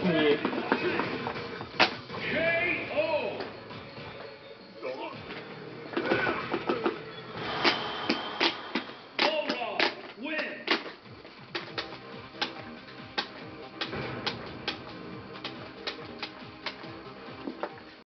comigo.